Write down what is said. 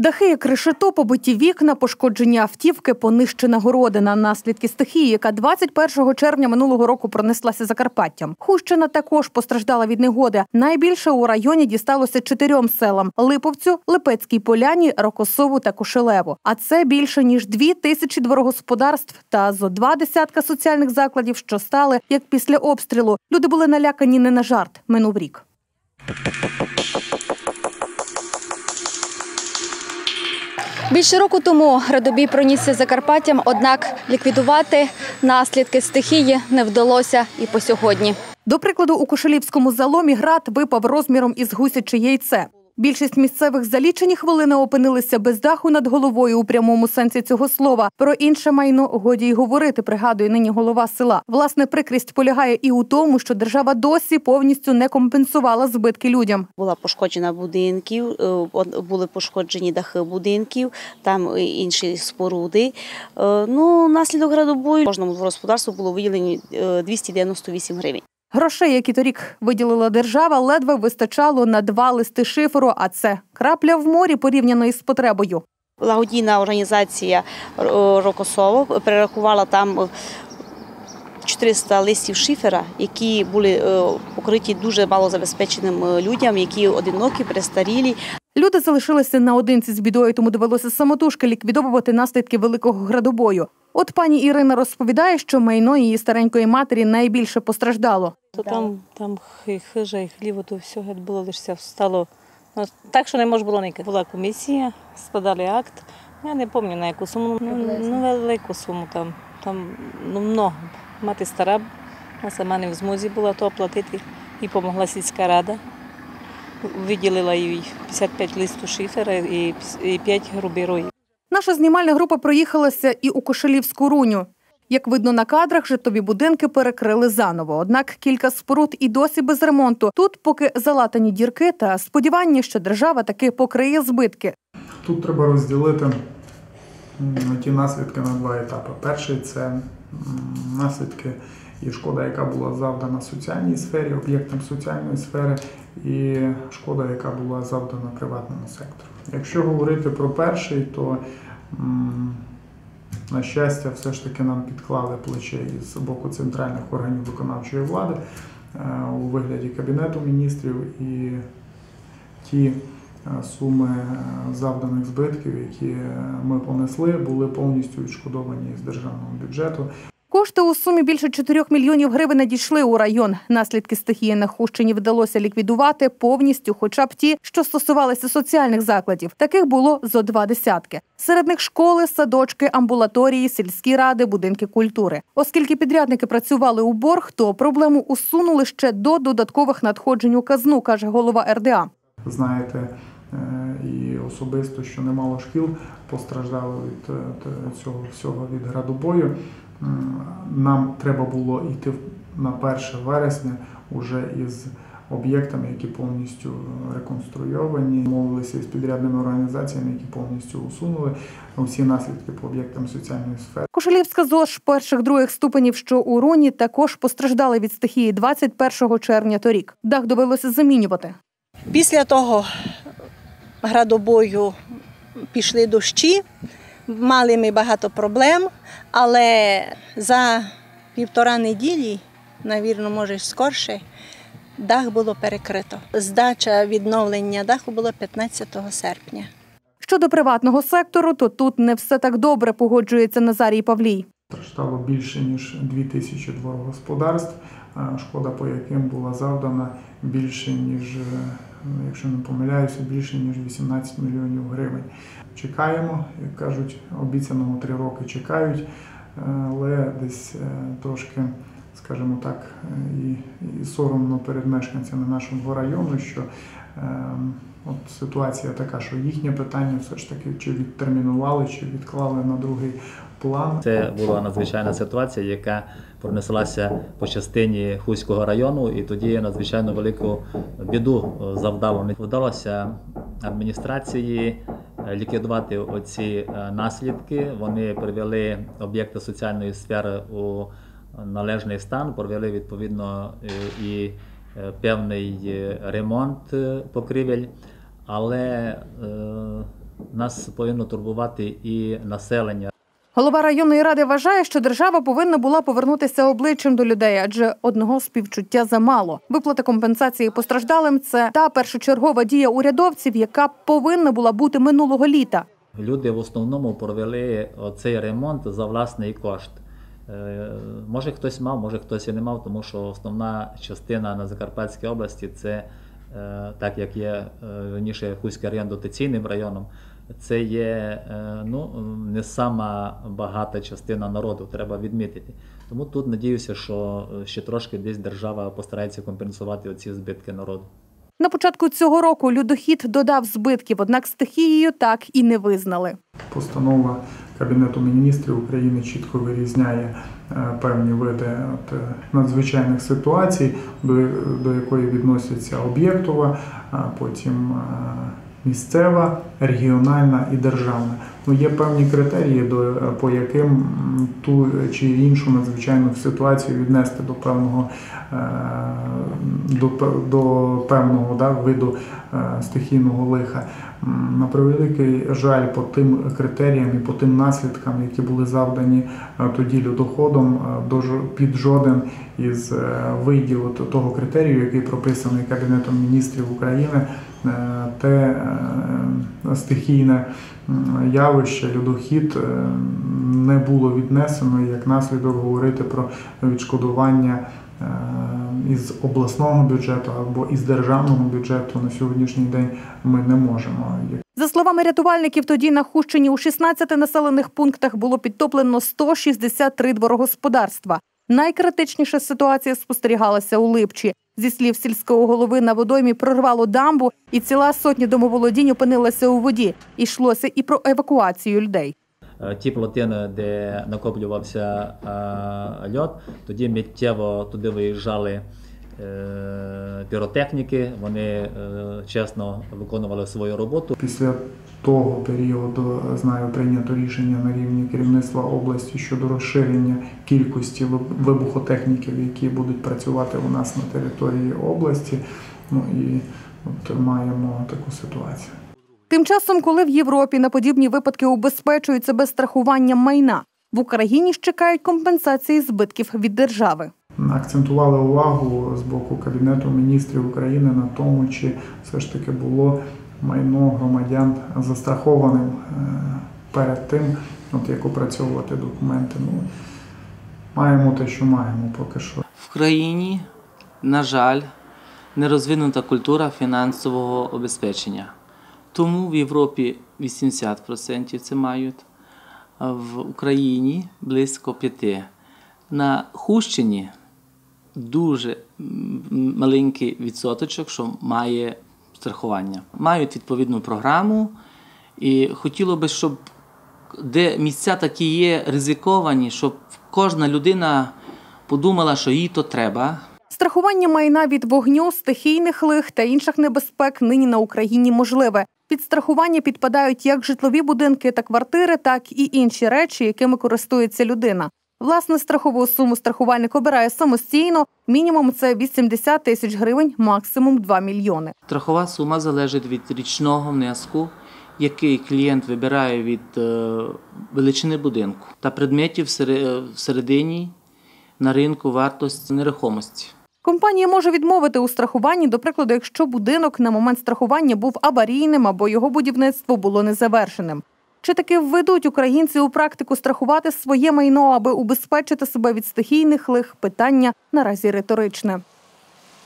Дахи як решето, побиті вікна, пошкоджені автівки, понищена городина. Наслідки стихії, яка 21 червня минулого року пронеслася Закарпаттям. Хущина також постраждала від негоди. Найбільше у районі дісталося чотирьом селам: Липовцю, Липецькій Поляні, Рокосову та Кошелеву. А це більше ніж дві тисячі дворогосподарств та зо два десятка соціальних закладів, що стали як після обстрілу. Люди були налякані не на жарт. Минув рік. Більше року тому градобій пронісся Закарпаттям, однак ліквідувати наслідки стихії не вдалося і по сьогодні. До прикладу, у Кошелівському заломі град випав розміром із гусяче яйце. Більшість місцевих за лічені хвилини опинилися без даху над головою у прямому сенсі цього слова. Про інше майно годі й говорити, пригадує нині голова села. Власне, прикрість полягає і у тому, що держава досі повністю не компенсувала збитки людям. Була пошкоджена будинків, е, були пошкоджені дахи будинків, там інші споруди. Е, Ну, наслідок градобою кожному господарству було виділені е, 298 гривень. Грошей, які торік виділила держава, ледве вистачало на два листи шиферу, а це крапля в морі порівняно із потребою. Благодійна організація е, Рокосово перерахувала там е, 400 листів шифера, які були е, покриті дуже малозабезпеченим е, людям, які одинокі, престарілі. Люди залишилися наодинці з бідою, тому довелося самотужки ліквідовувати наслідки великого градобою. От пані Ірина розповідає, що майно її старенької матері найбільше постраждало. То там, там хижа і хліво, то все геть було лише встало. Ну, так, що не можна було ніяк. Була комісія, складали акт. Я не пам'ятаю на яку суму, ну, ну велику суму там. Там ну, много. Мати стара, вона сама не в змозі була то оплатити. І допомогла сільська рада. Виділила їй 55 листів шифера і, і 5 грубірої. Наша знімальна група проїхалася і у Кошелівську руню. Як видно на кадрах, житлові будинки перекрили заново. Однак кілька споруд і досі без ремонту. Тут поки залатані дірки та сподівання, що держава таки покриє збитки. Тут треба розділити м, ті наслідки на два етапи. Перший це наслідки і шкода, яка була завдана соціальній сфері, об'єктам соціальної сфери, і шкода, яка була завдана приватному сектору. Якщо говорити про перший, то на щастя, все ж таки нам підклали плече із боку центральних органів виконавчої влади е, у вигляді Кабінету міністрів і ті е, суми е, завданих збитків, які ми понесли, були повністю відшкодовані з державного бюджету. Кошти у сумі більше 4 мільйонів гривень надійшли у район. Наслідки стихії на Хущині вдалося ліквідувати повністю, хоча б ті, що стосувалися соціальних закладів. Таких було зо два десятки. Серед них школи, садочки, амбулаторії, сільські ради, будинки культури. Оскільки підрядники працювали у борг, то проблему усунули ще до додаткових надходжень у казну, каже голова РДА. Знаєте, е, і особисто, що немало шкіл постраждали від е, цього всього від градобою. Нам треба було йти на 1 вересня уже із об'єктами, які повністю реконструйовані. Мовилися з підрядними організаціями, які повністю усунули усі наслідки по об'єктам соціальної сфери. Кошелівська ЗОЖ перших других ступенів, що у Руні, також постраждали від стихії 21 червня торік. Дах довелося замінювати. Після того градобою пішли дощі, мали ми багато проблем, але за півтора неділі, навірно, може скорше, дах було перекрито. Здача відновлення даху було 15 серпня. Щодо приватного сектору, то тут не все так добре погоджується Назарій Павлій. Страждало більше ніж 2 тисячі дворогосподарств, шкода по яким була завдана більше ніж, е, якщо не помиляюся, більше ніж 18 мільйонів гривень. Чекаємо, як кажуть, обіцяного три роки чекають, але десь е, трошки, скажімо так, і, і соромно перед мешканцями нашого району, що е, от ситуація така, що їхнє питання все ж таки чи відтермінували, чи відклали на другий план. Це була надзвичайна ситуація, яка пронеслася по частині Хуського району, і тоді надзвичайно велику біду е, завдало. Не вдалося адміністрації е, ліквідувати оці е, наслідки. Вони привели об'єкти соціальної сфери у належний стан, провели відповідно і певний ремонт покрівель, але нас повинно турбувати і населення. Голова районної ради вважає, що держава повинна була повернутися обличчям до людей, адже одного співчуття замало. Виплата компенсації постраждалим це та першочергова дія урядовців, яка повинна була бути минулого літа. Люди в основному провели цей ремонт за власний кошт. Е, Може хтось мав, може хтось і не мав, тому що основна частина на Закарпатській області це е, так як є е, раніше Хуський район дотаційним районом. Це є е, ну, не сама багата частина народу, треба відмітити. Тому тут надіюся, що е, ще трошки десь держава постарається компенсувати оці збитки народу. На початку цього року людохід додав збитків, однак стихією так і не визнали. Постанова Кабінету міністрів України чітко вирізняє е, певні види от, надзвичайних ситуацій, до, до якої відносяться об'єктова, а потім місцева, регіональна і державна. Ну, є певні критерії, до, по яким ту чи іншу надзвичайну ситуацію віднести до певного, е, до, до певного да, виду е, стихійного лиха. На превеликий жаль, по тим критеріям і по тим наслідкам, які були завдані е, тоді людоходом, е, під жоден із е, видів того критерію, який прописаний Кабінетом міністрів України, е, те е, стихійне явище, людохід е, не було віднесено і як наслідок говорити про відшкодування е, із обласного бюджету або із державного бюджету на сьогоднішній день ми не можемо. За словами рятувальників, тоді на Хущині у 16 населених пунктах було підтоплено 163 дворогосподарства. Найкритичніша ситуація спостерігалася у Липчі. Зі слів сільського голови на водоймі прорвало дамбу, і ціла сотня домоволодінь опинилася у воді. Йшлося і про евакуацію людей. Е, Ті плотини, де накоплювався е, льод, тоді миттєво туди виїжджали е, піротехніки, вони чесно виконували свою роботу. Після того періоду знаю прийнято рішення на рівні керівництва області щодо розширення кількості вибухотехніків, які будуть працювати у нас на території області. Ну і от маємо таку ситуацію. Тим часом, коли в Європі на подібні випадки убезпечуються без страхування майна, в Україні ж чекають компенсації збитків від держави. Акцентували увагу з боку Кабінету міністрів України на тому, чи все ж таки було майно громадян застрахованим е, перед тим, от як опрацьовувати документи. Ну, маємо те, що маємо поки що. В країні, на жаль, не розвинута культура фінансового обезпечення. Тому в Європі 80% це мають, в Україні близько 5%. На Хущині дуже маленький відсоточок, що має страхування. Мають відповідну програму, і хотіло би, щоб де місця такі є ризиковані, щоб кожна людина подумала, що їй то треба, Страхування майна від вогню, стихійних лих та інших небезпек нині на Україні можливе. Під страхування підпадають як житлові будинки та квартири, так і інші речі, якими користується людина. Власне, страхову суму страхувальник обирає самостійно. Мінімум це 80 тисяч гривень, максимум 2 мільйони. Страхова сума залежить від річного внеску, який клієнт вибирає від е, величини будинку та предметів всередині на ринку вартості нерухомості. Компанія може відмовити у страхуванні, до прикладу, якщо будинок на момент страхування був аварійним або його будівництво було незавершеним. Чи таки введуть українці у практику страхувати своє майно, аби убезпечити себе від стихійних лих? Питання наразі риторичне.